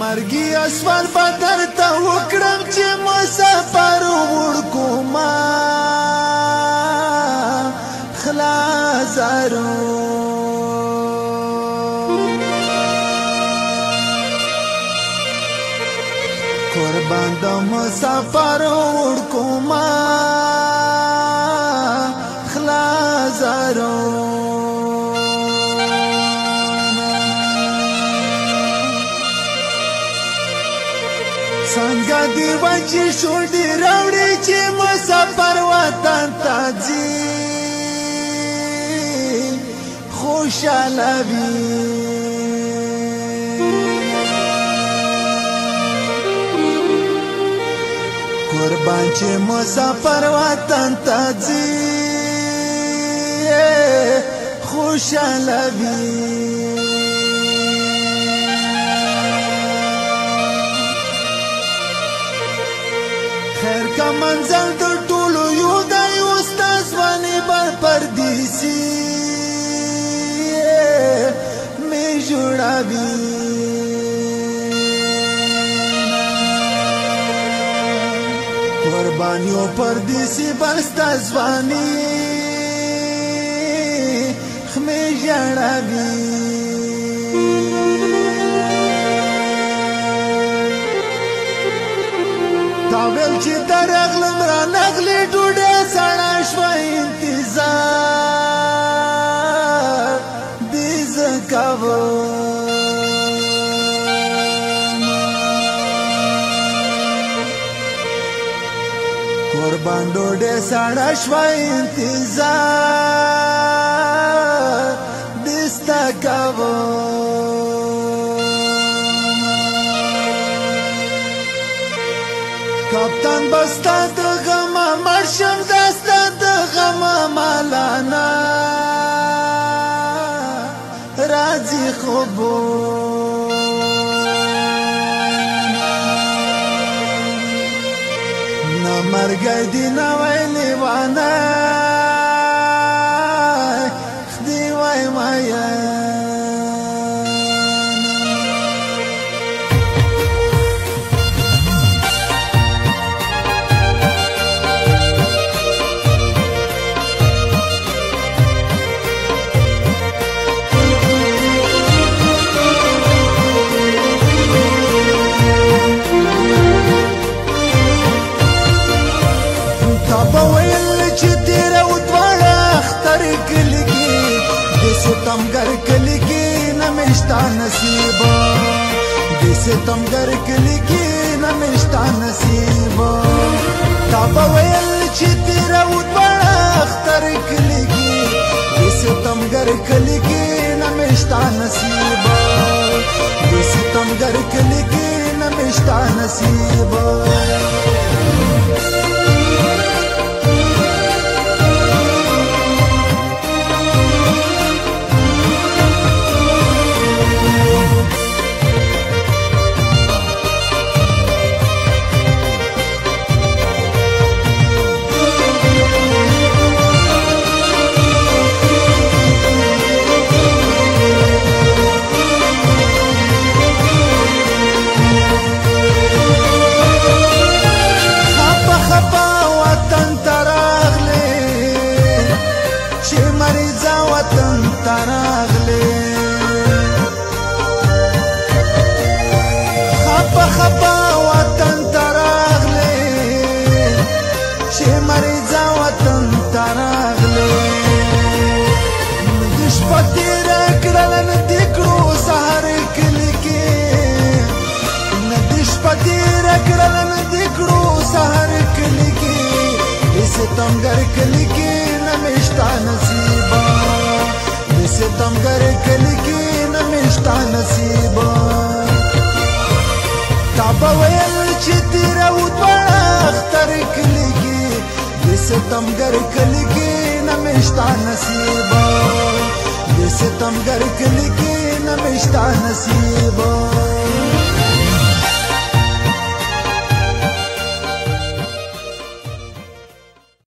مرګي اسوال بدر ته وکړم چې مسافر وړکو ما خلاصارو قربان د مسافر وړکو ما خلاصارو چې شونډې راوړي چې مسافر وطن ته ځي خوشاله وي قربان چې مسافر وطن ته ځي خوشاله وي خیر کا منزل د ټولو یو د یو ستاسوانه بر پردیسی می جوړاوی قربانیو پردیسی بر ستاسوانه خمه جوړاوی مې چې درغلم را نغلي ډوډۍ سړه شو انتظار دې زکاوه قربان ډوډۍ سړه شو انتظار دستا کاوه وطن بستا د غم مرشم داستا د غم مالانا راضي خبر مرګ دی نو لیوانا ستمګر کلی کې نمشتا نصیب د ستمګر کلی کې نمشتا نصیب تا په ویل چې تیر او اختر کلی کې د ستمګر کلی کې نمشتا نصیب د ستمګر کلی کې نمشتا نصیب مرزا وطن تراغلې د شپه تیر کړل نه دې کړو سحر کلی کې نه د شپه تیر کړل نه دې کړو سحر کلی کې ستمګر کلی کې نمشتا نصیب ستمګر کلی کې نمشتا نصیب د ستمګر کلی کې نمشتا نصیب